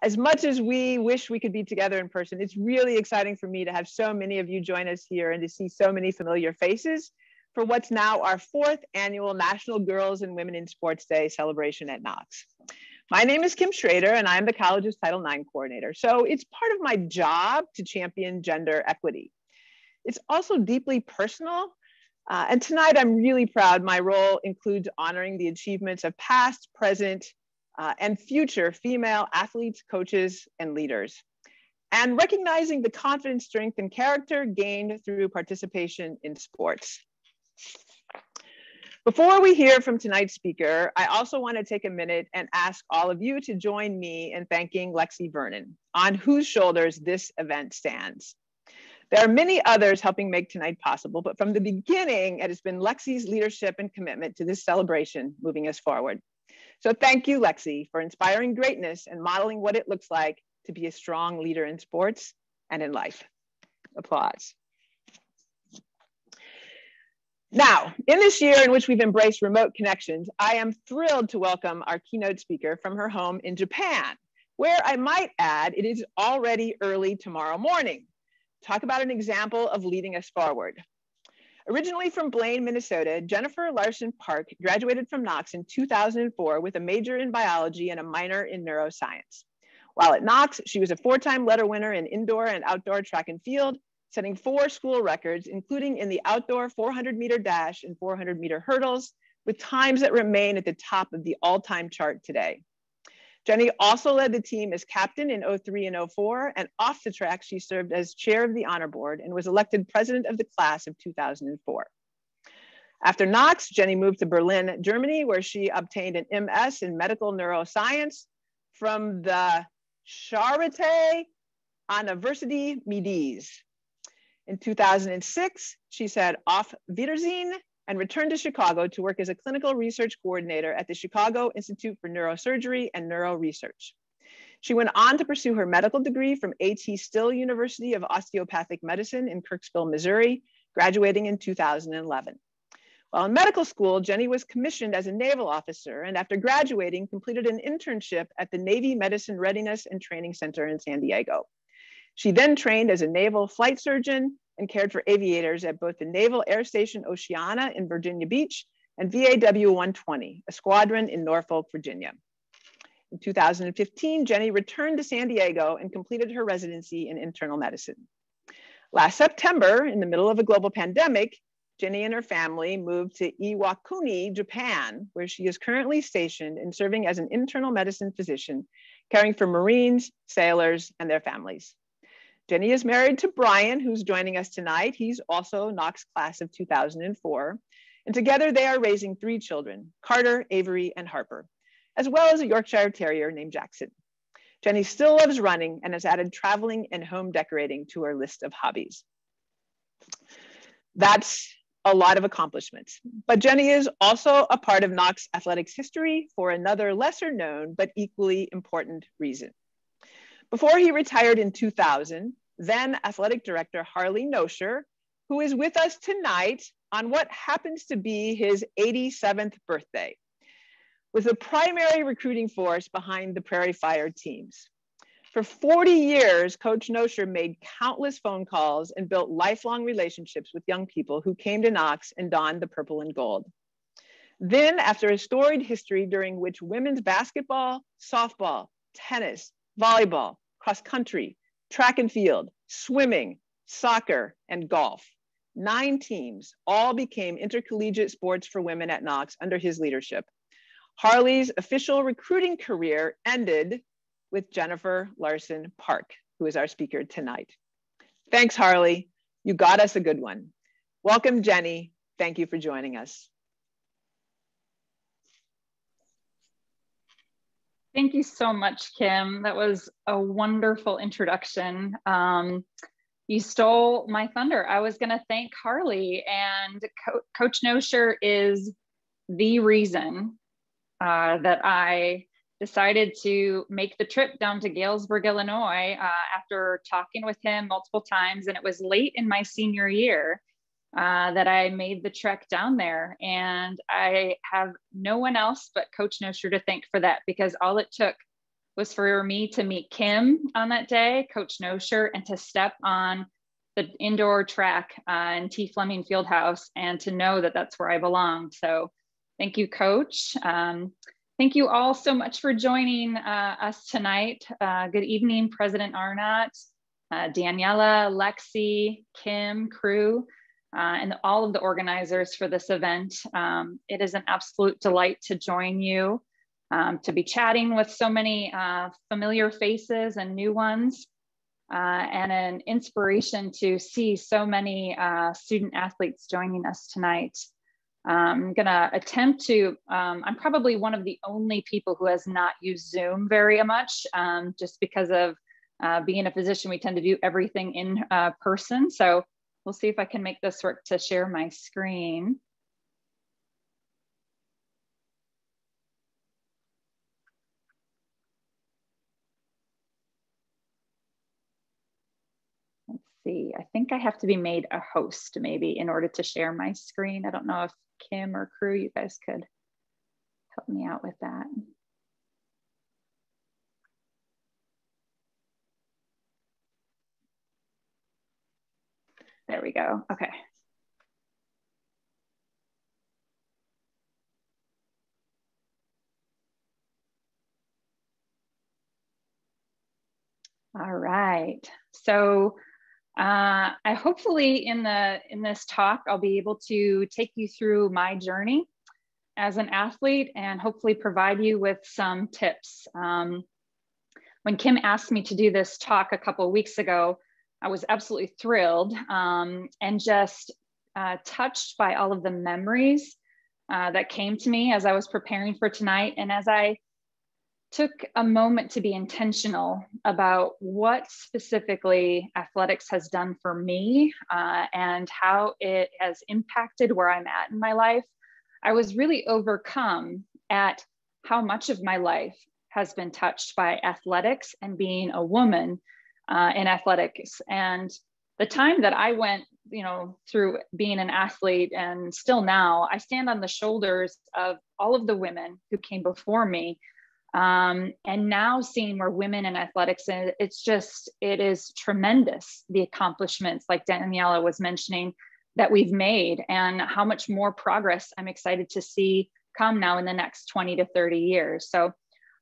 As much as we wish we could be together in person, it's really exciting for me to have so many of you join us here and to see so many familiar faces for what's now our fourth annual National Girls and Women in Sports Day celebration at Knox. My name is Kim Schrader and I'm the college's Title IX coordinator. So it's part of my job to champion gender equity. It's also deeply personal. Uh, and tonight I'm really proud my role includes honoring the achievements of past, present, uh, and future female athletes, coaches, and leaders. And recognizing the confidence, strength, and character gained through participation in sports. Before we hear from tonight's speaker, I also want to take a minute and ask all of you to join me in thanking Lexi Vernon, on whose shoulders this event stands. There are many others helping make tonight possible, but from the beginning, it has been Lexi's leadership and commitment to this celebration moving us forward. So thank you, Lexi, for inspiring greatness and modeling what it looks like to be a strong leader in sports and in life. Applause. Now, in this year in which we've embraced remote connections, I am thrilled to welcome our keynote speaker from her home in Japan, where I might add, it is already early tomorrow morning. Talk about an example of leading us forward. Originally from Blaine, Minnesota, Jennifer Larson Park graduated from Knox in 2004 with a major in biology and a minor in neuroscience. While at Knox, she was a four-time letter winner in indoor and outdoor track and field, setting four school records, including in the outdoor 400 meter dash and 400 meter hurdles, with times that remain at the top of the all-time chart today. Jenny also led the team as captain in 03 and 04, and off the track, she served as chair of the honor board and was elected president of the class of 2004. After Knox, Jenny moved to Berlin, Germany, where she obtained an MS in medical neuroscience from the Charité Universitätsmedizin. In 2006, she said, auf Wiedersehen, and returned to Chicago to work as a clinical research coordinator at the Chicago Institute for Neurosurgery and Neuro Research. She went on to pursue her medical degree from A.T. Still University of Osteopathic Medicine in Kirksville, Missouri, graduating in 2011. While in medical school, Jenny was commissioned as a naval officer and after graduating, completed an internship at the Navy Medicine Readiness and Training Center in San Diego. She then trained as a naval flight surgeon and cared for aviators at both the Naval Air Station Oceana in Virginia Beach and VAW 120, a squadron in Norfolk, Virginia. In 2015, Jenny returned to San Diego and completed her residency in internal medicine. Last September, in the middle of a global pandemic, Jenny and her family moved to Iwakuni, Japan, where she is currently stationed and serving as an internal medicine physician, caring for Marines, sailors, and their families. Jenny is married to Brian, who's joining us tonight. He's also Knox class of 2004. And together they are raising three children, Carter, Avery, and Harper, as well as a Yorkshire Terrier named Jackson. Jenny still loves running and has added traveling and home decorating to her list of hobbies. That's a lot of accomplishments. But Jenny is also a part of Knox athletics history for another lesser known but equally important reason. Before he retired in 2000, then athletic director Harley Nosher, who is with us tonight on what happens to be his 87th birthday, was the primary recruiting force behind the Prairie Fire teams. For 40 years, Coach Nosher made countless phone calls and built lifelong relationships with young people who came to Knox and donned the purple and gold. Then, after a storied history during which women's basketball, softball, tennis, volleyball, cross country, track and field, swimming, soccer, and golf. Nine teams all became intercollegiate sports for women at Knox under his leadership. Harley's official recruiting career ended with Jennifer Larson Park, who is our speaker tonight. Thanks, Harley. You got us a good one. Welcome, Jenny. Thank you for joining us. Thank you so much, Kim. That was a wonderful introduction. Um, you stole my thunder. I was going to thank Harley, and Co Coach Nosher is the reason uh, that I decided to make the trip down to Galesburg, Illinois, uh, after talking with him multiple times. And it was late in my senior year uh, that I made the trek down there. And I have no one else but Coach Nosher to thank for that because all it took was for me to meet Kim on that day, Coach Nosher, and to step on the indoor track uh, in T. Fleming Fieldhouse and to know that that's where I belong. So thank you, Coach. Um, thank you all so much for joining uh, us tonight. Uh, good evening, President Amott, uh, Daniela, Lexi, Kim, crew, uh, and all of the organizers for this event. Um, it is an absolute delight to join you um, to be chatting with so many uh, familiar faces and new ones, uh, and an inspiration to see so many uh, student athletes joining us tonight. Um, I'm gonna attempt to, um, I'm probably one of the only people who has not used Zoom very much, um, just because of uh, being a physician, we tend to do everything in uh, person. So we'll see if I can make this work to share my screen. Let's see. I think I have to be made a host maybe in order to share my screen. I don't know if Kim or crew, you guys could help me out with that. There we go. Okay. All right. So uh, I hopefully in the in this talk, I'll be able to take you through my journey as an athlete and hopefully provide you with some tips. Um, when Kim asked me to do this talk a couple weeks ago, I was absolutely thrilled um, and just uh, touched by all of the memories uh, that came to me as I was preparing for tonight and as I took a moment to be intentional about what specifically athletics has done for me uh, and how it has impacted where I'm at in my life, I was really overcome at how much of my life has been touched by athletics and being a woman uh, in athletics. And the time that I went, you know, through being an athlete and still now, I stand on the shoulders of all of the women who came before me um, and now seeing more women in athletics, and it's just, it is tremendous the accomplishments, like Daniela was mentioning, that we've made, and how much more progress I'm excited to see come now in the next 20 to 30 years. So,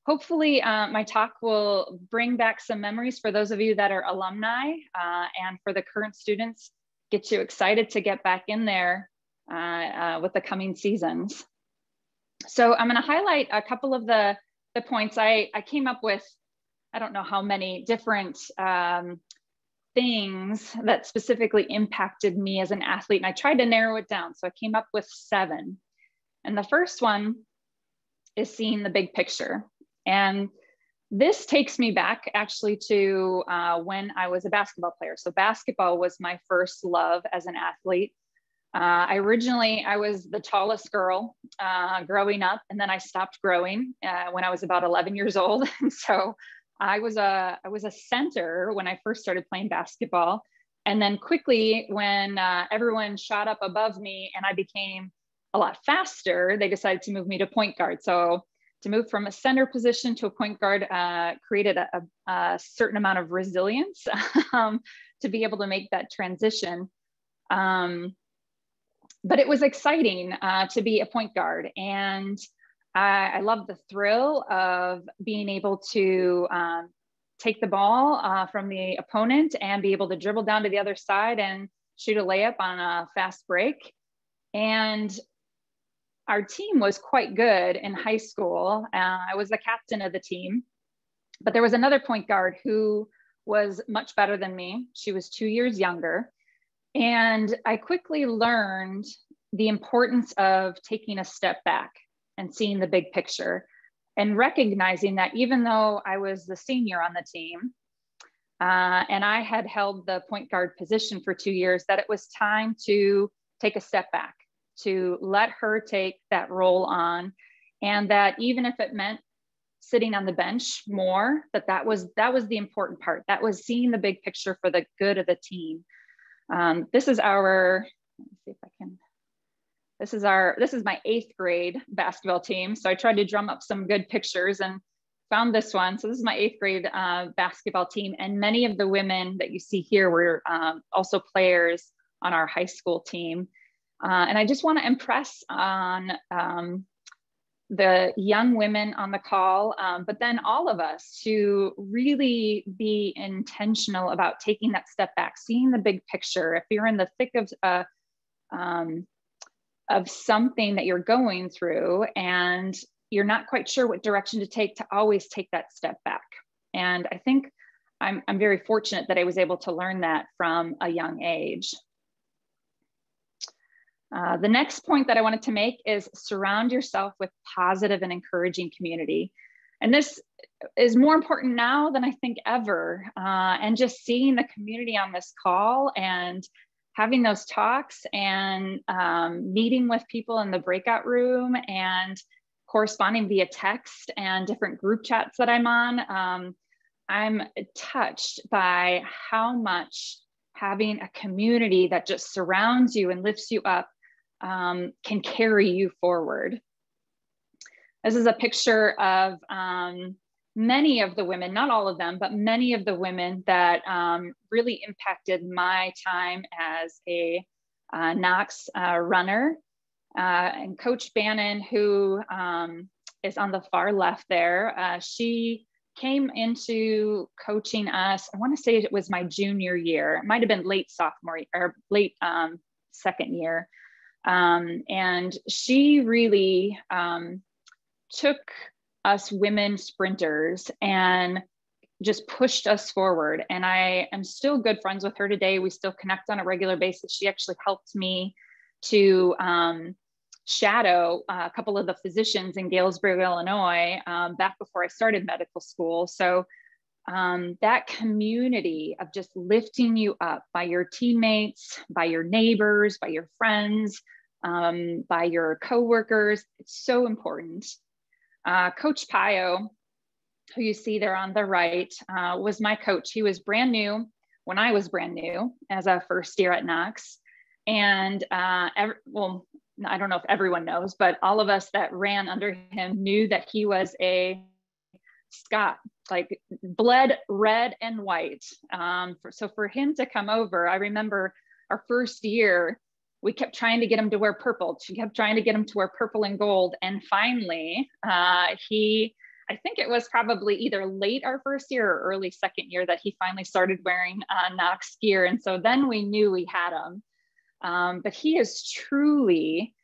hopefully, uh, my talk will bring back some memories for those of you that are alumni, uh, and for the current students, get you excited to get back in there uh, uh with the coming seasons. So, I'm going to highlight a couple of the the points I, I came up with, I don't know how many different um, things that specifically impacted me as an athlete. And I tried to narrow it down. So I came up with seven. And the first one is seeing the big picture. And this takes me back actually to uh, when I was a basketball player. So basketball was my first love as an athlete. Uh, I originally, I was the tallest girl uh, growing up, and then I stopped growing uh, when I was about 11 years old. And so I was a, I was a center when I first started playing basketball. And then quickly, when uh, everyone shot up above me and I became a lot faster, they decided to move me to point guard. So to move from a center position to a point guard uh, created a, a, a, certain amount of resilience um, to be able to make that transition. Um, but it was exciting uh, to be a point guard. And I, I love the thrill of being able to um, take the ball uh, from the opponent and be able to dribble down to the other side and shoot a layup on a fast break. And our team was quite good in high school. Uh, I was the captain of the team, but there was another point guard who was much better than me. She was two years younger. And I quickly learned the importance of taking a step back and seeing the big picture and recognizing that even though I was the senior on the team uh, and I had held the point guard position for two years, that it was time to take a step back, to let her take that role on. And that even if it meant sitting on the bench more, that that was, that was the important part. That was seeing the big picture for the good of the team. Um, this is our, let me see if I can, this is our, this is my eighth grade basketball team. So I tried to drum up some good pictures and found this one. So this is my eighth grade uh, basketball team. And many of the women that you see here were um, also players on our high school team. Uh, and I just wanna impress on um, the young women on the call, um, but then all of us to really be intentional about taking that step back, seeing the big picture. If you're in the thick of uh, um, of something that you're going through and you're not quite sure what direction to take, to always take that step back. And I think I'm, I'm very fortunate that I was able to learn that from a young age. Uh, the next point that I wanted to make is surround yourself with positive and encouraging community. And this is more important now than I think ever. Uh, and just seeing the community on this call and having those talks and um, meeting with people in the breakout room and corresponding via text and different group chats that I'm on, um, I'm touched by how much having a community that just surrounds you and lifts you up um, can carry you forward. This is a picture of um, many of the women, not all of them, but many of the women that um, really impacted my time as a uh, Knox uh, runner. Uh, and Coach Bannon, who um, is on the far left there, uh, she came into coaching us. I want to say it was my junior year. It might have been late sophomore or late um, second year. Um, and she really um, took us women sprinters and just pushed us forward. And I am still good friends with her today. We still connect on a regular basis. She actually helped me to um, shadow uh, a couple of the physicians in Galesburg, Illinois, um, back before I started medical school. So um, that community of just lifting you up by your teammates, by your neighbors, by your friends, um, by your coworkers, it's so important. Uh, coach Pio, who you see there on the right, uh, was my coach. He was brand new when I was brand new as a first year at Knox. And uh, every, well, I don't know if everyone knows, but all of us that ran under him knew that he was a Scot, like bled red and white. Um, for, so for him to come over, I remember our first year, we kept trying to get him to wear purple. She kept trying to get him to wear purple and gold. And finally, uh, he, I think it was probably either late our first year or early second year that he finally started wearing uh, Knox gear. And so then we knew we had him. Um, but he is truly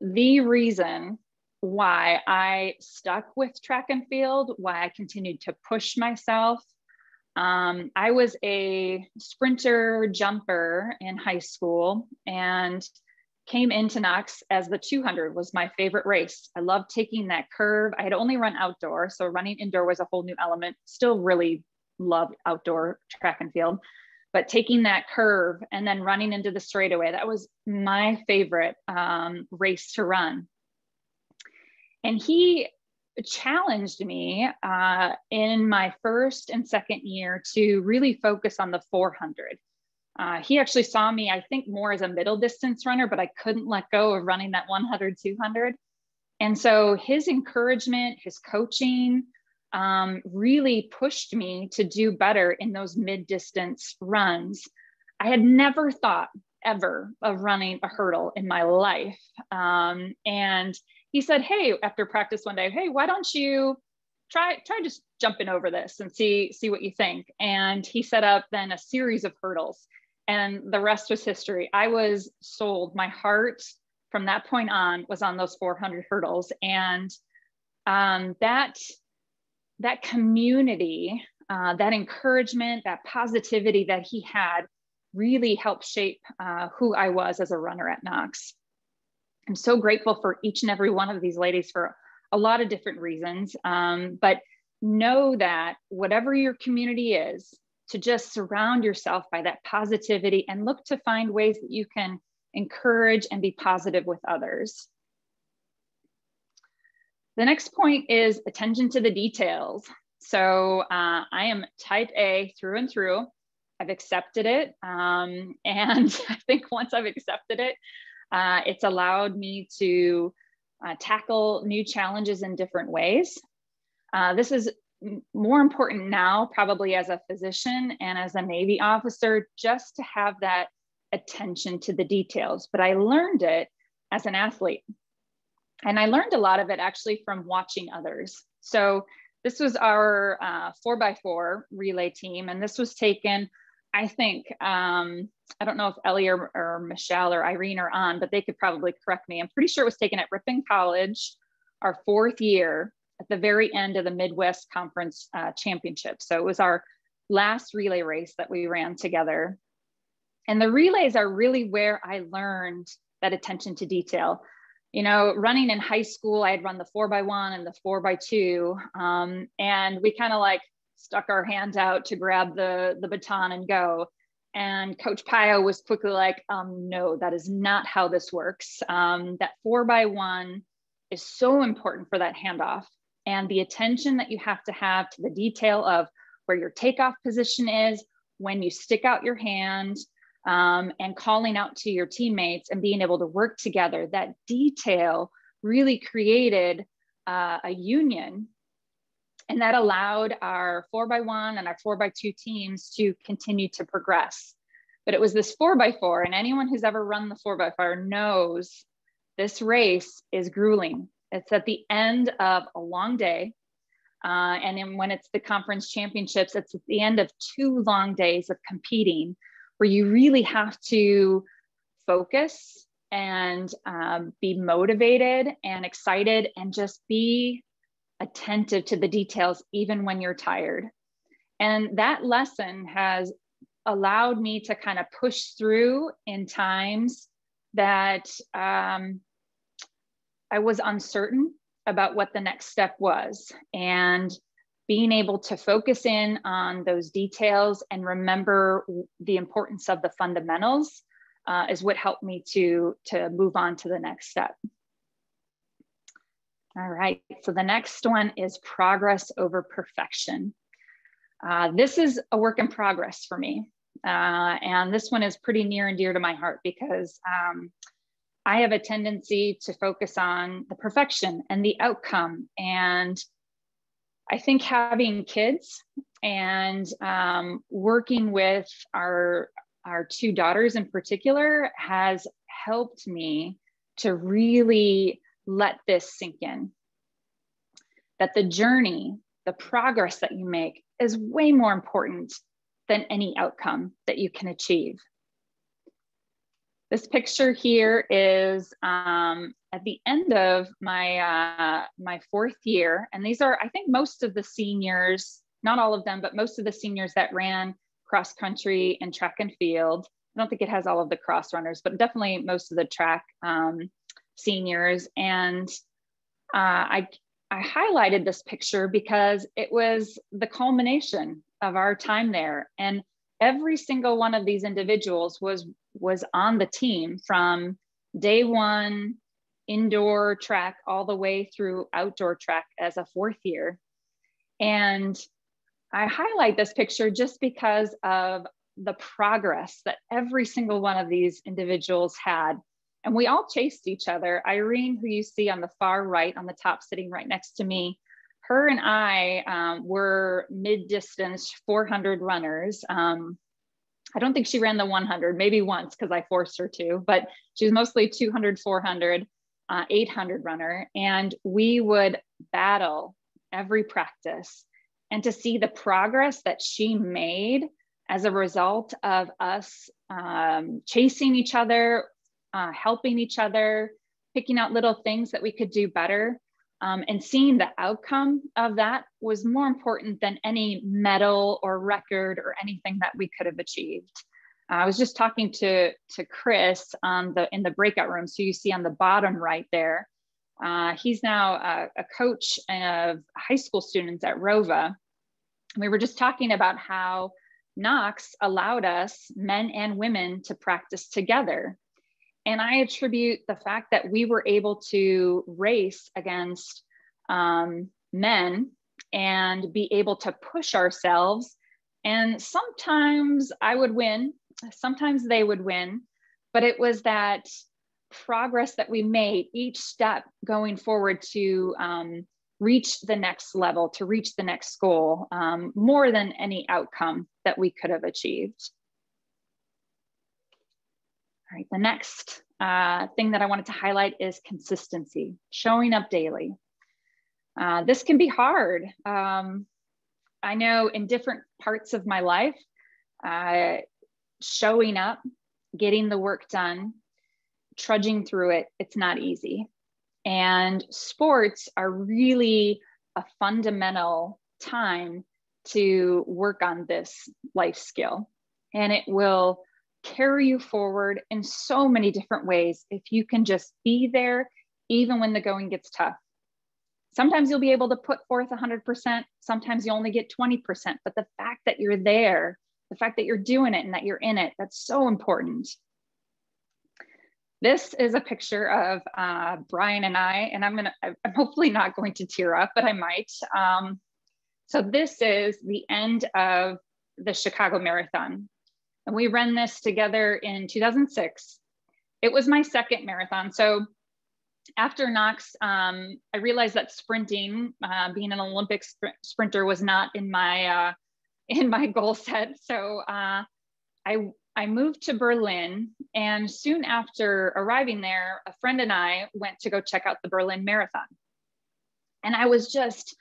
the reason why I stuck with track and field, why I continued to push myself. Um, I was a sprinter jumper in high school and came into Knox as the 200 was my favorite race. I loved taking that curve. I had only run outdoor, so running indoor was a whole new element. Still really loved outdoor track and field but taking that curve and then running into the straightaway, that was my favorite um, race to run. And he challenged me uh, in my first and second year to really focus on the 400. Uh, he actually saw me, I think, more as a middle distance runner, but I couldn't let go of running that 100, 200. And so his encouragement, his coaching, um, really pushed me to do better in those mid distance runs. I had never thought ever of running a hurdle in my life. Um, and he said, Hey, after practice one day, Hey, why don't you try, try just jumping over this and see, see what you think. And he set up then a series of hurdles and the rest was history. I was sold. My heart from that point on was on those 400 hurdles. And um, that that community, uh, that encouragement, that positivity that he had really helped shape uh, who I was as a runner at Knox. I'm so grateful for each and every one of these ladies for a lot of different reasons. Um, but know that whatever your community is, to just surround yourself by that positivity and look to find ways that you can encourage and be positive with others. The next point is attention to the details. So uh, I am type A through and through. I've accepted it. Um, and I think once I've accepted it, uh, it's allowed me to uh, tackle new challenges in different ways. Uh, this is more important now, probably as a physician and as a Navy officer, just to have that attention to the details. But I learned it as an athlete. And I learned a lot of it actually from watching others. So this was our uh, four by four relay team, and this was taken, I think, um, I don't know if Ellie or, or, Michelle or Irene are on, but they could probably correct me. I'm pretty sure it was taken at Ripon College, our fourth year at the very end of the Midwest Conference uh, Championship. So it was our last relay race that we ran together. And the relays are really where I learned that attention to detail. You know, running in high school, I had run the four by one and the four by two. Um, and we kind of like stuck our hand out to grab the, the baton and go. And Coach Pio was quickly like, um, no, that is not how this works. Um, that four by one is so important for that handoff and the attention that you have to have to the detail of where your takeoff position is, when you stick out your hand, um, and calling out to your teammates and being able to work together. That detail really created uh, a union and that allowed our four by one and our four by two teams to continue to progress. But it was this four by four, and anyone who's ever run the four by four knows this race is grueling. It's at the end of a long day. Uh, and then when it's the conference championships, it's at the end of two long days of competing where you really have to focus and um, be motivated and excited and just be attentive to the details, even when you're tired. And that lesson has allowed me to kind of push through in times that um, I was uncertain about what the next step was. And being able to focus in on those details and remember the importance of the fundamentals uh, is what helped me to, to move on to the next step. All right, so the next one is progress over perfection. Uh, this is a work in progress for me. Uh, and this one is pretty near and dear to my heart because um, I have a tendency to focus on the perfection and the outcome. And I think having kids and um, working with our our two daughters in particular has helped me to really let this sink in. That the journey, the progress that you make is way more important than any outcome that you can achieve. This picture here is um, at the end of my uh, my fourth year, and these are I think most of the seniors, not all of them, but most of the seniors that ran cross country and track and field. I don't think it has all of the cross runners, but definitely most of the track um, seniors. And uh, I I highlighted this picture because it was the culmination of our time there, and every single one of these individuals was was on the team from day one indoor track all the way through outdoor track as a fourth year and i highlight this picture just because of the progress that every single one of these individuals had and we all chased each other irene who you see on the far right on the top sitting right next to me her and I um, were mid distance 400 runners. Um, I don't think she ran the 100, maybe once because I forced her to, but she was mostly 200, 400, uh, 800 runner. And we would battle every practice. And to see the progress that she made as a result of us um, chasing each other, uh, helping each other, picking out little things that we could do better, um, and seeing the outcome of that was more important than any medal or record or anything that we could have achieved. Uh, I was just talking to, to Chris on the, in the breakout room. So you see on the bottom right there, uh, he's now a, a, coach of high school students at ROWVA. And we were just talking about how Knox allowed us, men and women, to practice together. And I attribute the fact that we were able to race against um, men and be able to push ourselves. And sometimes I would win, sometimes they would win, but it was that progress that we made each step going forward to um, reach the next level, to reach the next goal, um, more than any outcome that we could have achieved. All right, the next uh, thing that I wanted to highlight is consistency, showing up daily. Uh, this can be hard. Um, I know in different parts of my life, uh, showing up, getting the work done, trudging through it, it's not easy. And sports are really a fundamental time to work on this life skill. And it will carry you forward in so many different ways if you can just be there, even when the going gets tough. Sometimes you'll be able to put forth 100%, sometimes you only get 20%, but the fact that you're there, the fact that you're doing it and that you're in it, that's so important. This is a picture of uh, Brian and I, and I'm gonna, I'm hopefully not going to tear up, but I might. Um, so this is the end of the Chicago Marathon. And we ran this together in 2006. It was my second marathon. So after Knox, um, I realized that sprinting, uh, being an Olympic spr sprinter, was not in my uh, in my goal set. So uh, I I moved to Berlin, and soon after arriving there, a friend and I went to go check out the Berlin Marathon. And I was just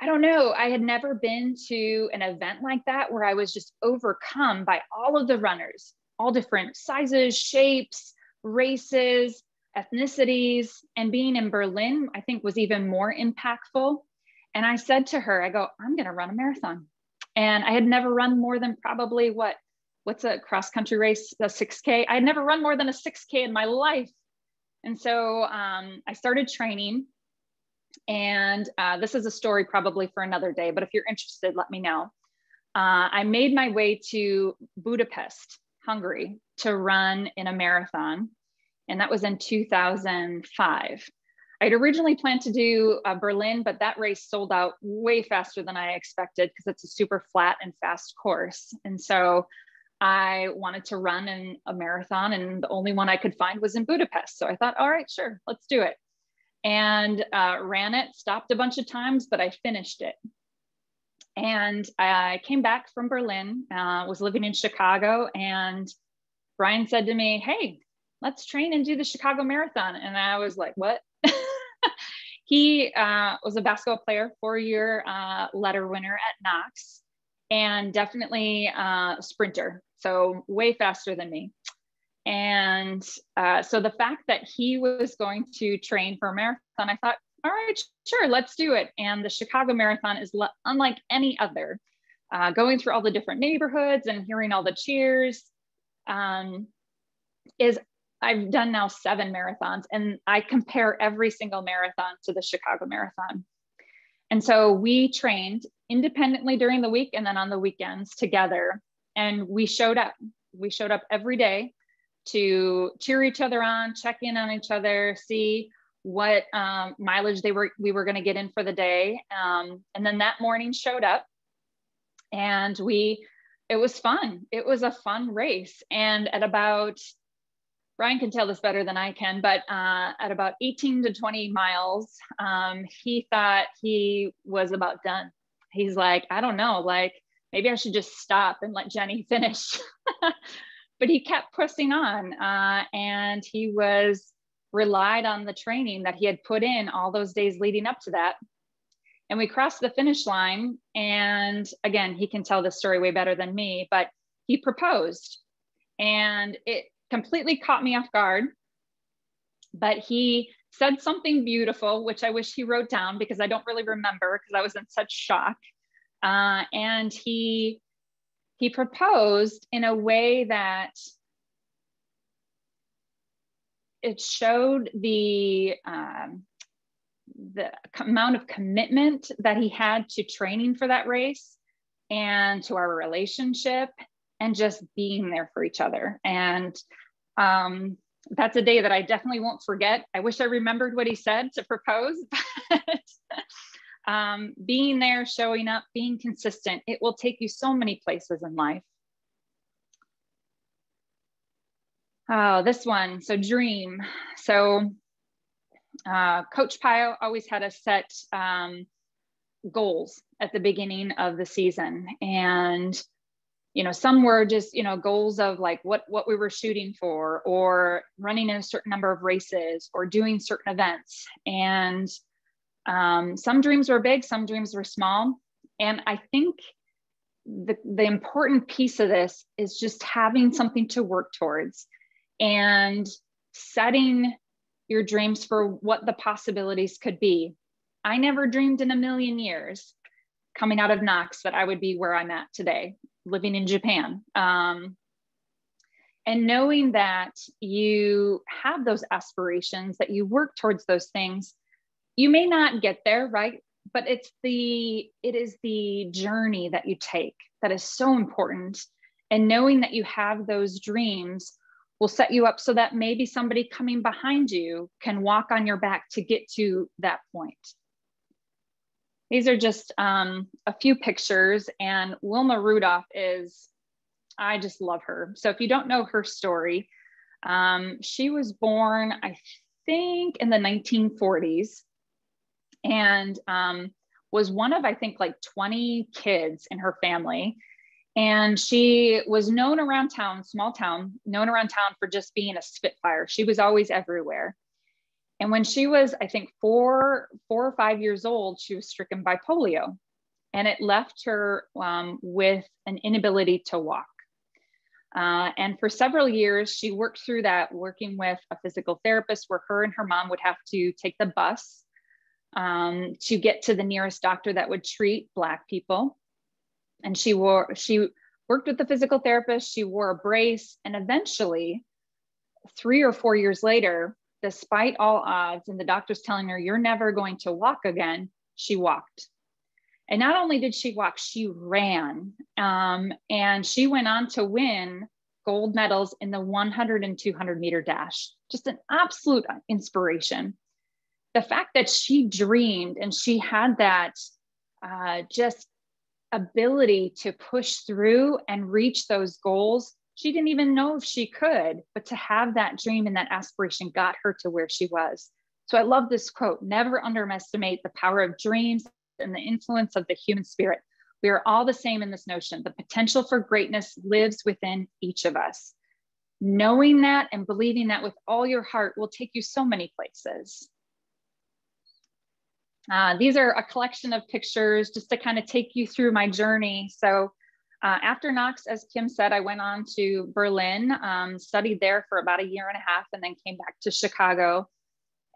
I don't know. I had never been to an event like that where I was just overcome by all of the runners, all different sizes, shapes, races, ethnicities. And being in Berlin, I think was even more impactful. And I said to her, I go, I'm going to run a marathon. And I had never run more than probably what? What's a cross country race? A 6K? I had never run more than a 6K in my life. And so um, I started training and uh, this is a story probably for another day, but if you're interested, let me know. Uh, I made my way to Budapest, Hungary, to run in a marathon, and that was in 2005. I'd originally planned to do uh, Berlin, but that race sold out way faster than I expected because it's a super flat and fast course. And so I wanted to run in a marathon, and the only one I could find was in Budapest. So I thought, all right, sure, let's do it and uh, ran it, stopped a bunch of times, but I finished it. And I came back from Berlin, uh, was living in Chicago, and Brian said to me, Hey, let's train and do the Chicago Marathon. And I was like, What? he uh, was a basketball player, four year uh, letter winner at Knox, and definitely uh, a sprinter. So, way faster than me. And uh, so the fact that he was going to train for a marathon, I thought, all right, sure, let's do it. And the Chicago Marathon is le- unlike any other. Uh, going through all the different neighborhoods and hearing all the cheers um, is I've done now seven marathons and I compare every single marathon to the Chicago Marathon. And so we trained independently during the week and then on the weekends together. And we showed up. We showed up every day to cheer each other on, check in on each other, see what um, mileage they were we were going to get in for the day. Um, and then that morning showed up, and we it was fun. It was a fun race. And at about Brian can tell this better than I can, but uh, at about 18 to 20 miles, um, he thought he was about done. He's like, I don't know, like maybe I should just stop and let Jenny finish. But he kept pressing on uh, and he was relied on the training that he had put in all those days leading up to that. And we crossed the finish line and again he can tell the story way better than me but he proposed and it completely caught me off guard. But he said something beautiful which i wish he wrote down because i don't really remember because i was in such shock. Uh, and he he proposed in a way that it showed the um, the amount of commitment that he had to training for that race and to our relationship and just being there for each other. And um, that's a day that i definitely won't forget. I wish i remembered what he said to propose but um, being there, showing up, being consistent, it will take you so many places in life. Oh, this one. So, dream. So, uh, Coach Pio always had us set um, goals at the beginning of the season. And, you know, some were just, you know, goals of like what, what we were shooting for or running in a certain number of races or doing certain events. And um, some dreams were big, some dreams were small. And I think the, the important piece of this is just having something to work towards and setting your dreams for what the possibilities could be. I never dreamed in a million years coming out of Knox that I would be where I'm at today, living in Japan. Um, and knowing that you have those aspirations, that you work towards those things, you may not get there, right? But it's the it is the journey that you take that is so important. And knowing that you have those dreams will set you up so that maybe somebody coming behind you can walk on your back to get to that point. These are just um, a few pictures and Wilma Rudolph is, I just love her. So if you don't know her story, um, she was born, I think in the 1940s and um, was one of, I think like 20 kids in her family. And she was known around town, small town, known around town for just being a spitfire. She was always everywhere. And when she was, I think, four, four or five years old, she was stricken by polio, and it left her um, with an inability to walk. Uh, and for several years, she worked through that, working with a physical therapist, where her and her mom would have to take the bus um, to get to the nearest doctor that would treat Black people. And she wore she worked with the physical therapist she wore a brace and eventually three or four years later despite all odds and the doctor's telling her you're never going to walk again she walked. And not only did she walk she ran um, and she went on to win gold medals in the 100 and 200 meter dash. Just an absolute inspiration the fact that she dreamed and she had that uh, just ability to push through and reach those goals she didn't even know if she could but to have that dream and that aspiration got her to where she was. So i love this quote never underestimate the power of dreams and the influence of the human spirit. We are all the same in this notion. The potential for greatness lives within each of us. Knowing that and believing that with all your heart will take you so many places uh, these are a collection of pictures just to kind of take you through my journey. So uh, after Knox, as Kim said, I went on to Berlin, um, studied there for about a year and a half, and then came back to Chicago.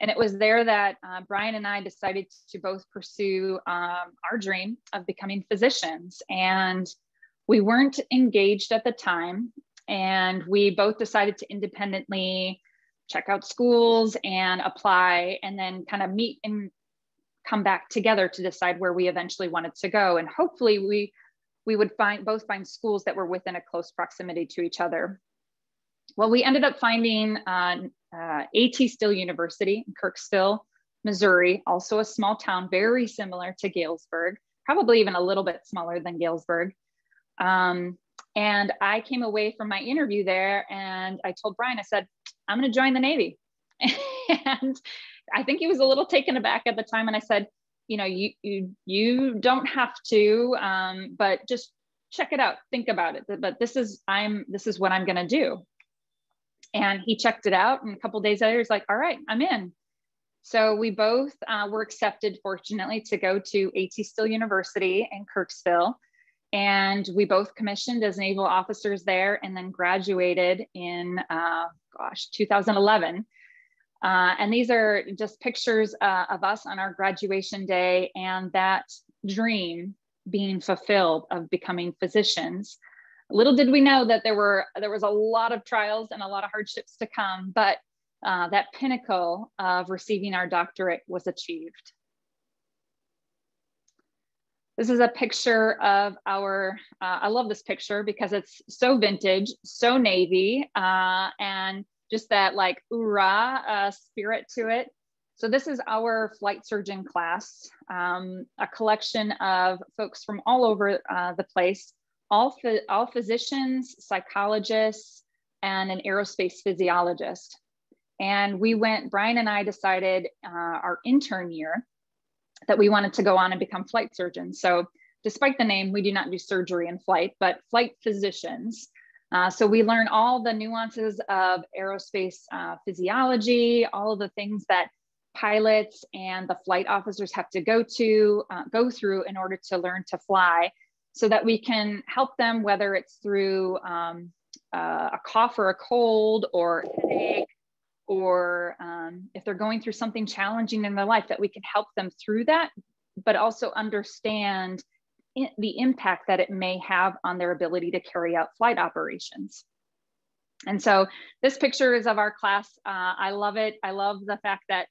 And it was there that uh, Brian and I decided to both pursue um, our dream of becoming physicians. And we weren't engaged at the time. And we both decided to independently check out schools and apply and then kind of meet in come back together to decide where we eventually wanted to go. And hopefully we, we would find both find schools that were within a close proximity to each other. Well, we ended up finding uh, uh, AT Still University in Kirksville, Missouri, also a small town, very similar to Galesburg, probably even a little bit smaller than Galesburg. Um, and I came away from my interview there and I told Brian, I said, I'm going to join the Navy. and I think he was a little taken aback at the time. And I said, you know, you you you don't have to, um, but just check it out, think about it. But this is I'm this is what I'm gonna do. And he checked it out, and a couple days later, he's like, "All right, I'm in." So we both uh, were accepted, fortunately, to go to AT Still University in Kirksville. And we both commissioned as naval officers there and then graduated in, uh, gosh, 2011. Uh, and these are just pictures uh, of us on our graduation day and that dream being fulfilled of becoming physicians. Little did we know that there were there was a lot of trials and a lot of hardships to come, but uh, that pinnacle of receiving our doctorate was achieved. This is a picture of our, uh, I love this picture because it's so vintage, so Navy, uh, and just that like hoorah uh, spirit to it. So this is our flight surgeon class, um, a collection of folks from all over uh, the place, all, all physicians, psychologists, and an aerospace physiologist. And we went, Brian and I decided uh, our intern year that we wanted to go on and become flight surgeons. So, despite the name, we do not do surgery in flight, but flight physicians. Uh, so, we learn all the nuances of aerospace uh, physiology, all of the things that pilots and the flight officers have to go to uh, go through in order to learn to fly so that we can help them whether it's through um, uh, a cough or a cold or headache or um, if they're going through something challenging in their life that we can help them through that but also understand the impact that it may have on their ability to carry out flight operations and so this picture is of our class uh, i love it i love the fact that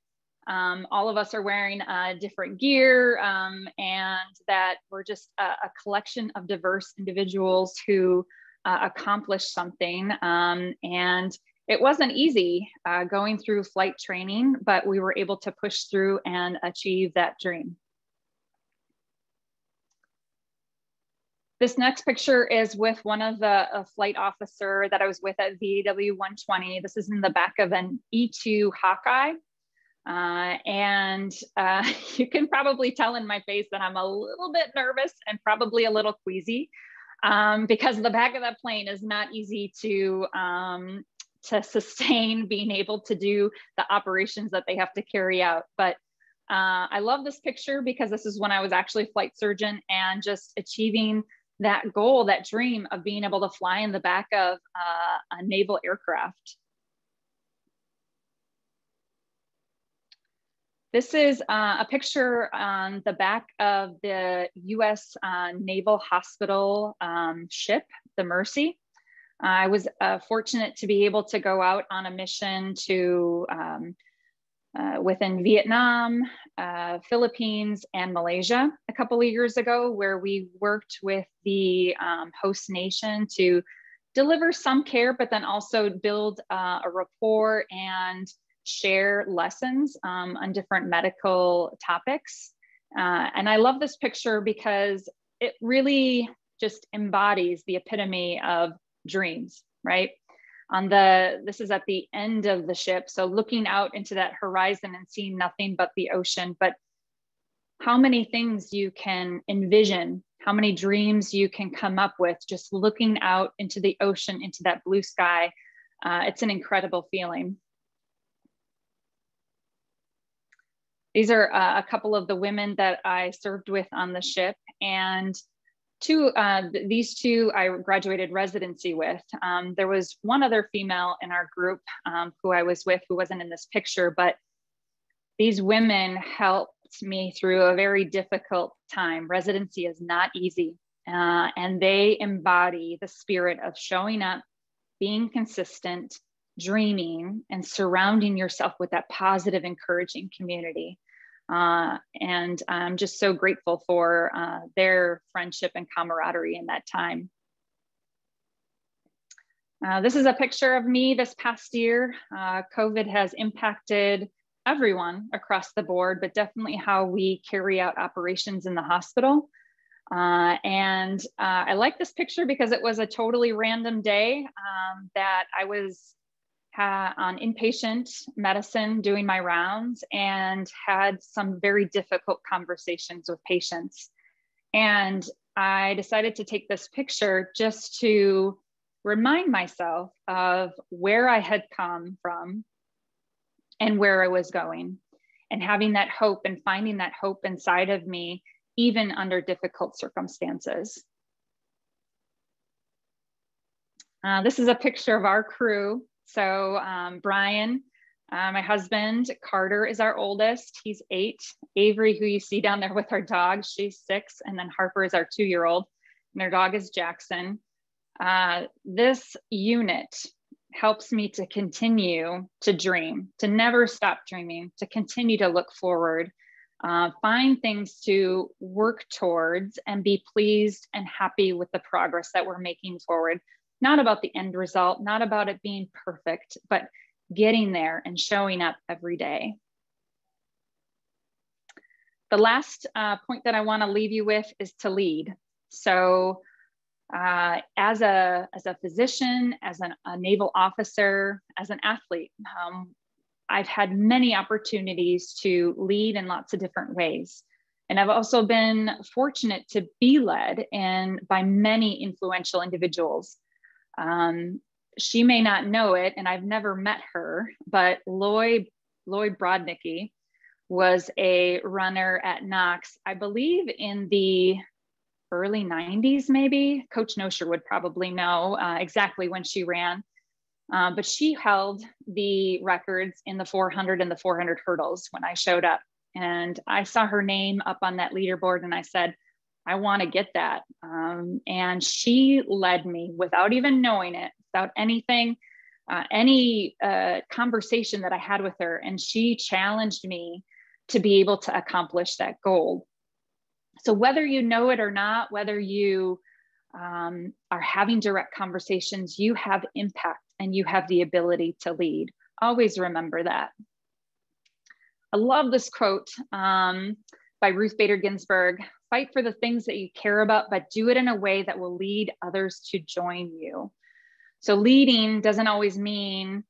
um, all of us are wearing uh, different gear um, and that we're just a, a, collection of diverse individuals who uh, accomplished something. Um, and it wasn't easy uh, going through flight training, but we were able to push through and achieve that dream. This next picture is with one of the flight officer that I was with at VAW 120. This is in the back of an E2 Hawkeye. Uh, and uh, you can probably tell in my face that I'm a little bit nervous and probably a little queasy um, because the back of that plane is not easy to um, to sustain being able to do the operations that they have to carry out. But uh, I love this picture because this is when I was actually flight surgeon and just achieving that goal, that dream of being able to fly in the back of uh, a naval aircraft. This is uh, a picture on the back of the US uh, Naval Hospital um, ship, the Mercy. I was uh, fortunate to be able to go out on a mission to um, uh, within Vietnam, uh, Philippines, and Malaysia a couple of years ago, where we worked with the um, host nation to deliver some care, but then also build uh, a rapport and share lessons um, on different medical topics. Uh, and I love this picture because it really just embodies the epitome of dreams, right? On the, this is at the end of the ship. So looking out into that horizon and seeing nothing but the ocean, but how many things you can envision, how many dreams you can come up with just looking out into the ocean, into that blue sky. Uh, it's an incredible feeling. These are uh, a couple of the women that I served with on the ship. And two, uh, these two I graduated residency with. Um, there was one other female in our group um, who I was with who wasn't in this picture, but these women helped me through a very difficult time. Residency is not easy. Uh, and they embody the spirit of showing up, being consistent, dreaming, and surrounding yourself with that positive, encouraging community. Uh, and I'm just so grateful for uh, their friendship and camaraderie in that time. Uh, this is a picture of me this past year. Uh, COVID has impacted everyone across the board, but definitely how we carry out operations in the hospital. Uh, and uh, I like this picture because it was a totally random day um, that I was on inpatient medicine doing my rounds and had some very difficult conversations with patients. And I decided to take this picture just to remind myself of where I had come from and where I was going, and having that hope and finding that hope inside of me, even under difficult circumstances. Uh, this is a picture of our crew so um, Brian, uh, my husband, Carter is our oldest. He's eight. Avery, who you see down there with our dog, she's six. And then Harper is our two-year-old and our dog is Jackson. Uh, this unit helps me to continue to dream, to never stop dreaming, to continue to look forward, uh, find things to work towards and be pleased and happy with the progress that we're making forward not about the end result, not about it being perfect, but getting there and showing up every day. The last uh, point that I want to leave you with is to lead. So, uh, as a as a physician, as an, a naval officer, as an athlete, um, I've had many opportunities to lead in lots of different ways. And I've also been fortunate to be led and by many influential individuals. Um, she may not know it, and I've never met her, but Lloyd Lloyd Brodnicki was a runner at Knox, I believe in the early 90s, maybe. Coach Nosher would probably know uh, exactly when she ran. Uh, but she held the records in the 400 and the 400 hurdles when I showed up. And I saw her name up on that leaderboard and I said, I want to get that. Um, and she led me without even knowing it, without anything, uh, any uh, conversation that I had with her. And she challenged me to be able to accomplish that goal. So, whether you know it or not, whether you um, are having direct conversations, you have impact and you have the ability to lead. Always remember that. I love this quote um, by Ruth Bader Ginsburg fight for the things that you care about, but do it in a way that will lead others to join you. So, leading doesn't always mean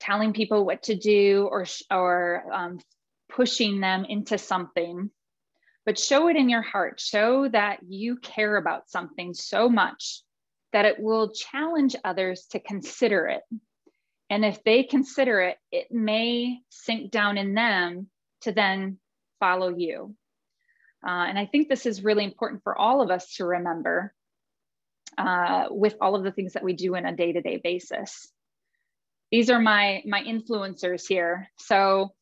telling people what to do or, or um, pushing them into something, but show it in your heart. Show that you care about something so much that it will challenge others to consider it. And if they consider it, it may sink down in them to then follow you. Uh, and I think this is really important for all of us to remember uh, with all of the things that we do in a day to day basis. These are my, my influencers here. So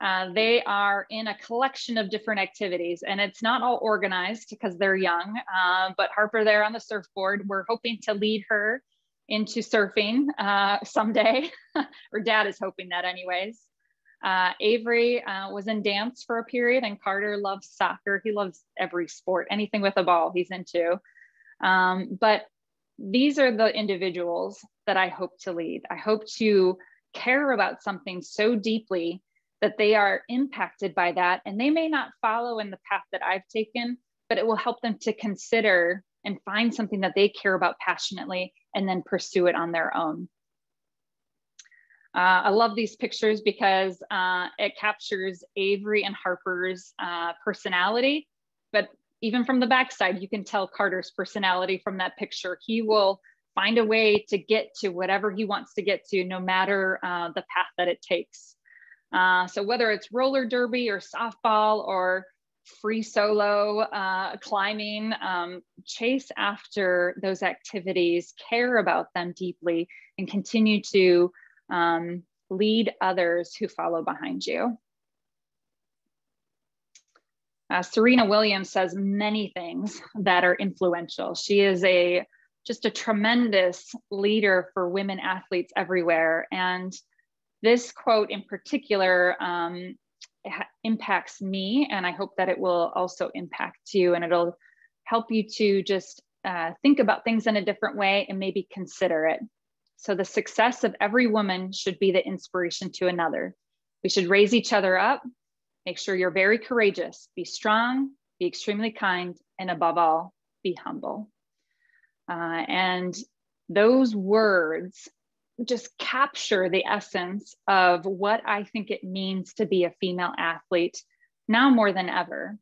uh, they are in a collection of different activities, and it's not all organized because they're young. Uh, but Harper, there on the surfboard, we're hoping to lead her into surfing uh, someday. Her dad is hoping that, anyways. Uh, Avery uh, was in dance for a period, and Carter loves soccer. He loves every sport, anything with a ball, he's into. Um, but these are the individuals that I hope to lead. I hope to care about something so deeply that they are impacted by that and they may not follow in the path that I've taken, but it will help them to consider and find something that they care about passionately and then pursue it on their own. Uh, I love these pictures because uh, it captures Avery and Harper's uh, personality, but even from the backside, you can tell Carter's personality from that picture. He will find a way to get to whatever he wants to get to, no matter uh, the path that it takes. Uh, so whether it's roller derby or softball or free solo uh, climbing, um, chase after those activities, care about them deeply, and continue to um, lead others who follow behind you. Uh, Serena Williams says many things that are influential. She is a just a tremendous leader for women athletes everywhere. And this quote in particular um, impacts me, and I hope that it will also impact you and it'll help you to just uh, think about things in a different way and maybe consider it. So, the success of every woman should be the inspiration to another. We should raise each other up, make sure you're very courageous, be strong, be extremely kind, and above all, be humble. Uh, and those words just capture the essence of what I think it means to be a female athlete now more than ever.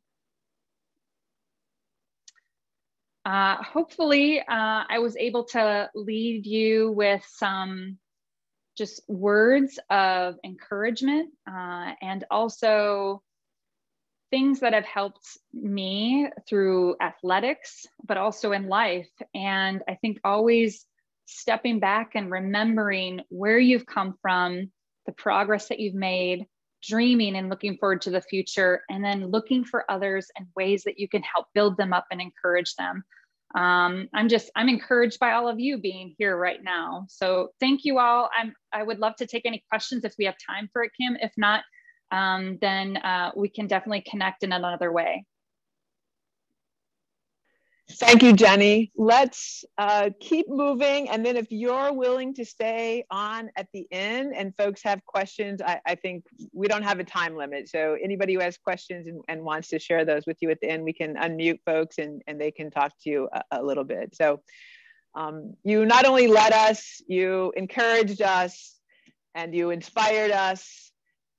Uh, hopefully, uh, I was able to leave you with some just words of encouragement uh, and also things that have helped me through athletics, but also in life. And I think always stepping back and remembering where you've come from, the progress that you've made, dreaming and looking forward to the future, and then looking for others and ways that you can help build them up and encourage them. Um, I'm just I'm encouraged by all of you being here right now. So thank you all. I'm I would love to take any questions if we have time for it, Kim. If not, um, then uh, we can definitely connect in another way. Thank you, Jenny. Let's uh, keep moving. And then if you're willing to stay on at the end and folks have questions, I, I think we don't have a time limit. So anybody who has questions and, and, wants to share those with you at the end, we can unmute folks and, and they can talk to you a, a little bit. So um, you not only led us, you encouraged us, and you inspired us.